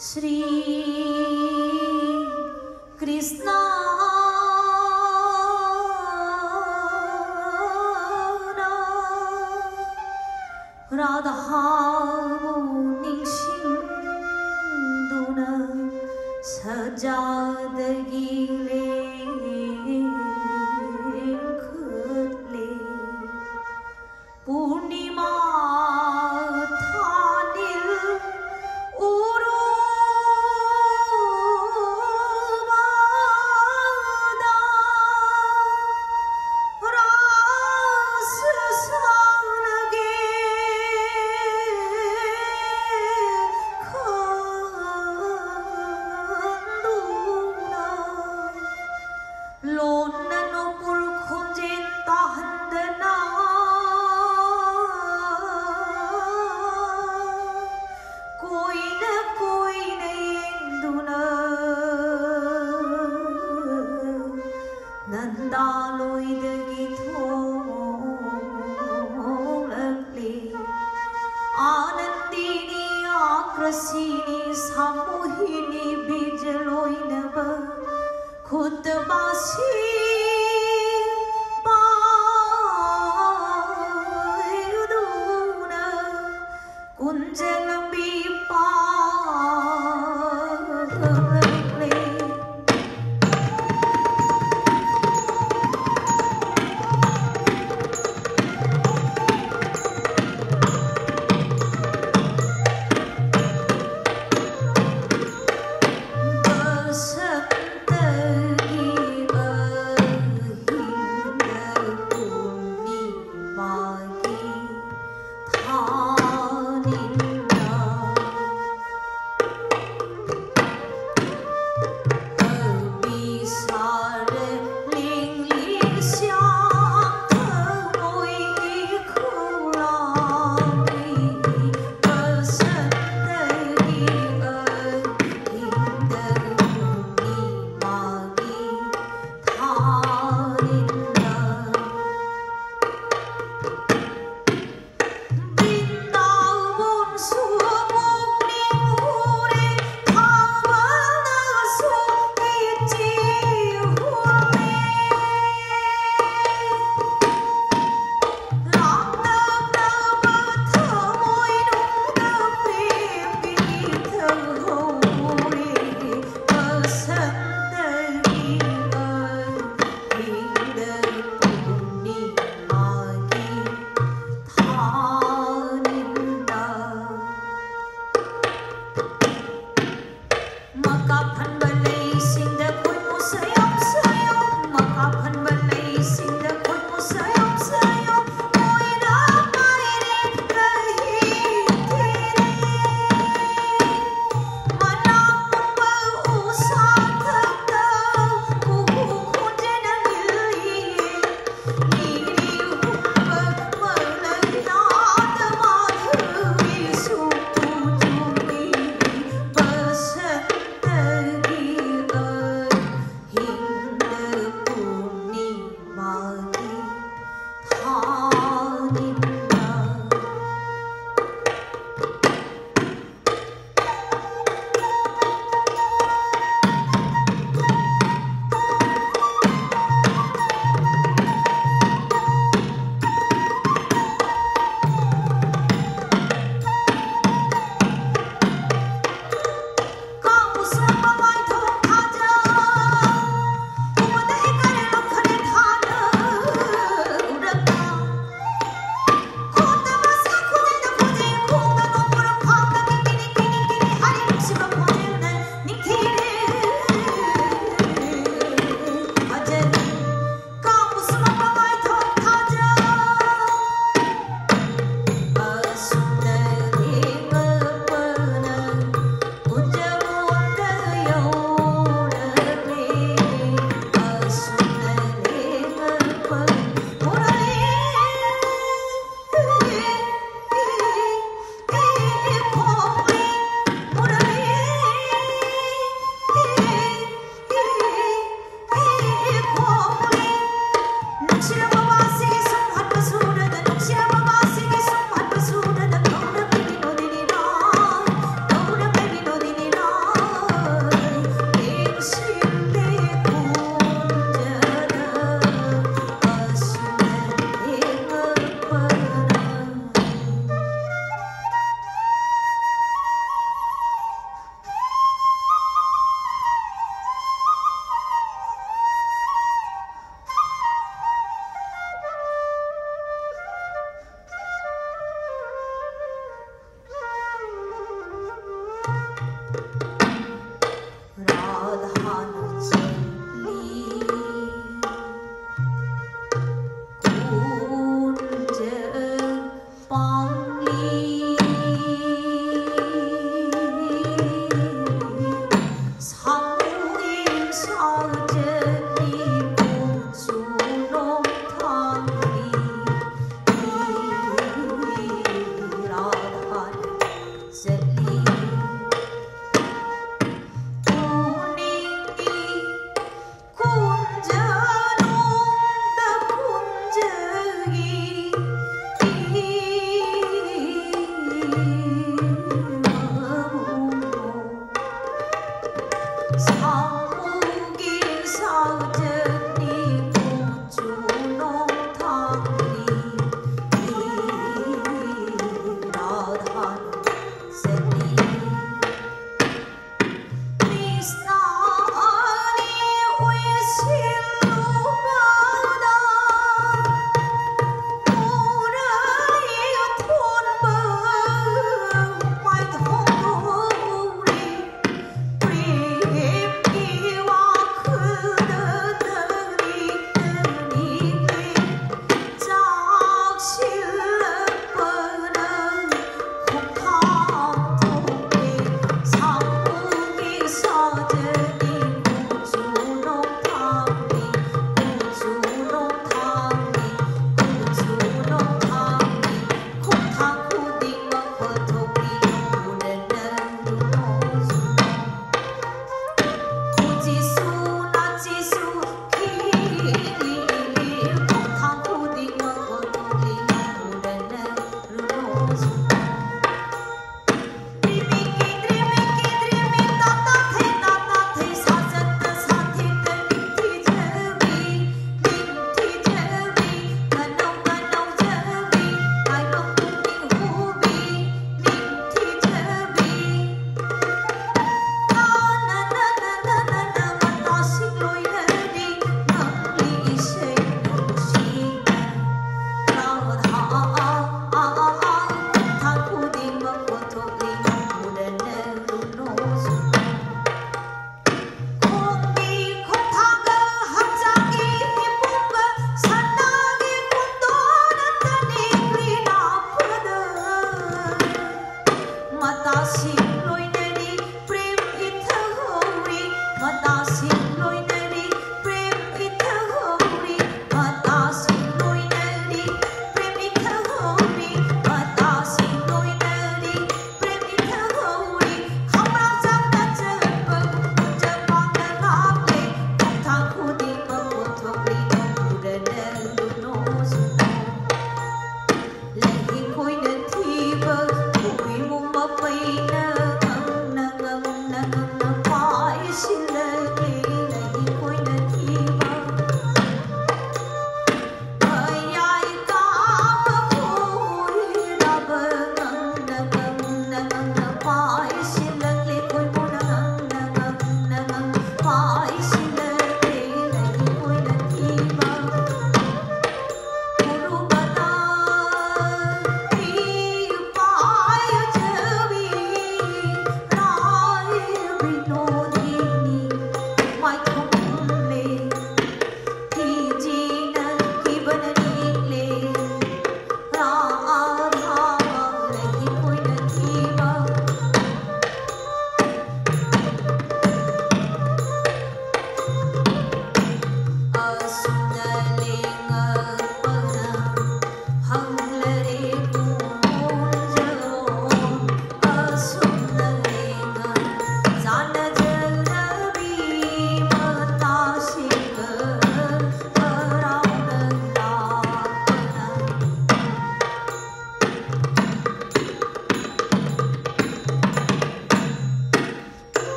Sri